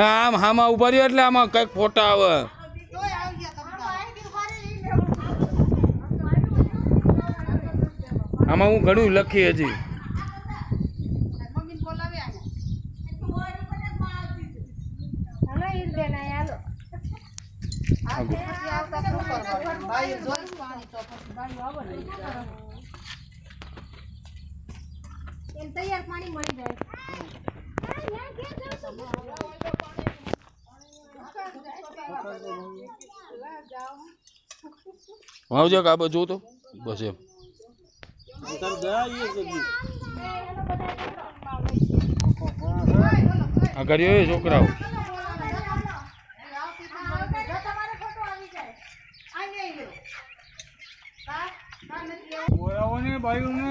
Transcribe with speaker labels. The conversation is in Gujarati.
Speaker 1: આમ હામાં ઊભા રહ્યો એટલે આમાં કંઈક ફોટા આવે. આમાં હું ઘણું લખી હજી.
Speaker 2: તૈયાર પાણી મળી જાય.
Speaker 1: વાવજો કે બાજુ તો. બસ એમ. આ કર્યો એ છોકરાઓ.
Speaker 3: ને ભાઈઓને